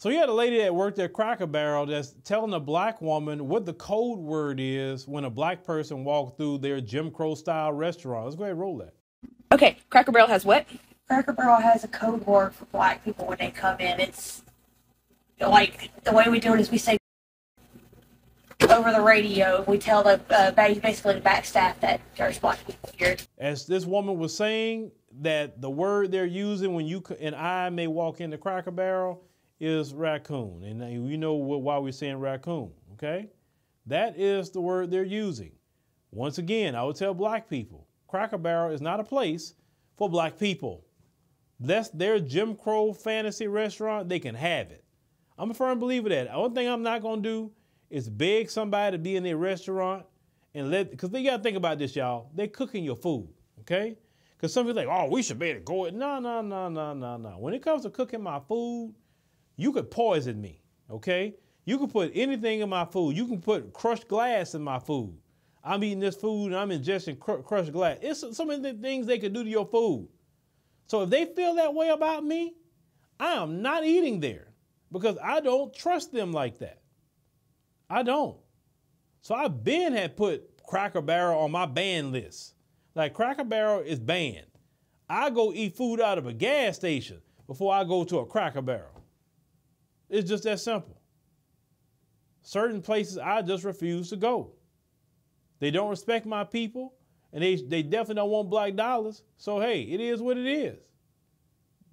So you had a lady that worked at Cracker Barrel that's telling a black woman what the code word is when a black person walks through their Jim Crow style restaurant. Let's go ahead and roll that. Okay, Cracker Barrel has what? Cracker Barrel has a code word for black people when they come in. It's like the way we do it is we say over the radio. We tell the uh, basically the back staff that there's black people here. As this woman was saying, that the word they're using when you and I may walk into Cracker Barrel is raccoon. And you know why we're saying raccoon, okay? That is the word they're using. Once again, I would tell black people Cracker Barrel is not a place for black people. That's their Jim Crow fantasy restaurant. They can have it. I'm a firm believer that. The only thing I'm not going to do is beg somebody to be in their restaurant and let, because they got to think about this, y'all. They're cooking your food, okay? Because some people like, oh, we should be able to go. No, no, no, no, no, no. When it comes to cooking my food, you could poison me, okay? You can put anything in my food. You can put crushed glass in my food. I'm eating this food and I'm ingesting cr- crushed glass. It's some of the things they could do to your food. So if they feel that way about me, I am not eating there because I don't trust them like that. I don't. So I've been had put Cracker Barrel on my ban list. Like Cracker Barrel is banned. I go eat food out of a gas station before I go to a Cracker Barrel. It's just that simple. Certain places I just refuse to go. They don't respect my people, and they, they definitely don't want black dollars. So hey, it is what it is.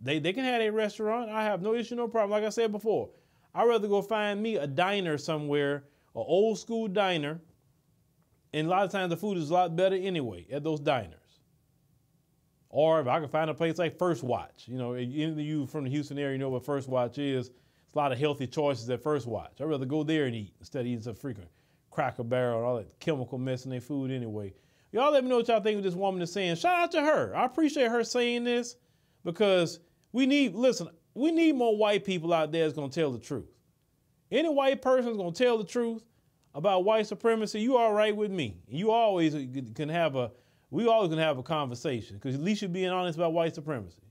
They, they can have a restaurant. I have no issue, no problem. Like I said before, I'd rather go find me a diner somewhere, an old school diner, and a lot of times the food is a lot better anyway at those diners. Or if I can find a place like First Watch, you know, any of you from the Houston area know what First Watch is. A lot of healthy choices at First Watch. I'd rather go there and eat instead of eating some frequent Cracker Barrel and all that chemical mess in their food anyway. Y'all let me know what y'all think of this woman is saying. Shout out to her. I appreciate her saying this because we need, listen, we need more white people out there that's going to tell the truth. Any white person is going to tell the truth about white supremacy, you all right with me. You always can have a, we always can have a conversation because at least you're being honest about white supremacy.